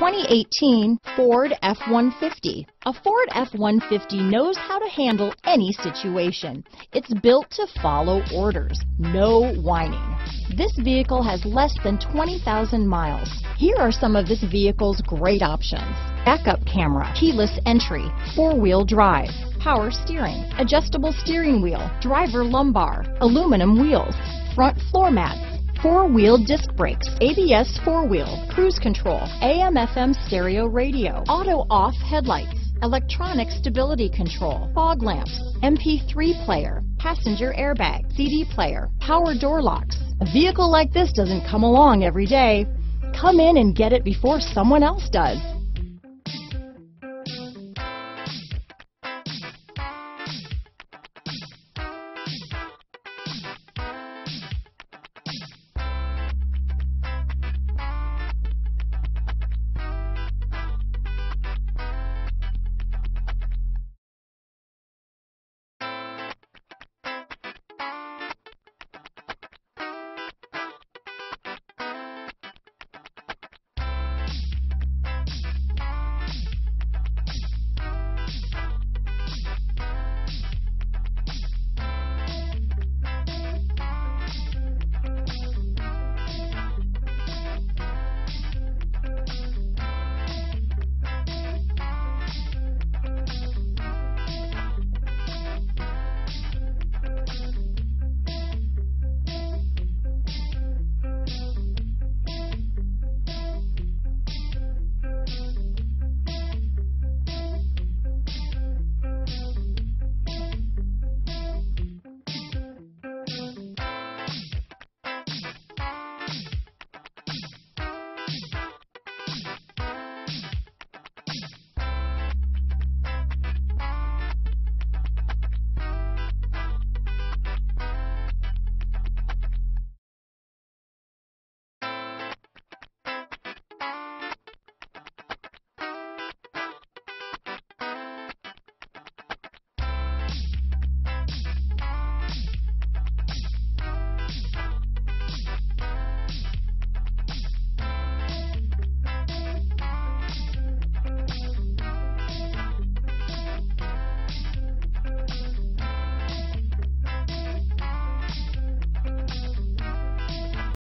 2018 Ford F-150. A Ford F-150 knows how to handle any situation. It's built to follow orders, no whining. This vehicle has less than 20,000 miles. Here are some of this vehicle's great options. Backup camera, keyless entry, four-wheel drive, power steering, adjustable steering wheel, driver lumbar, aluminum wheels, front floor mats, four-wheel disc brakes, ABS four-wheel, cruise control, AM FM stereo radio, auto-off headlights, electronic stability control, fog lamps, MP3 player, passenger airbag, CD player, power door locks. A vehicle like this doesn't come along every day. Come in and get it before someone else does.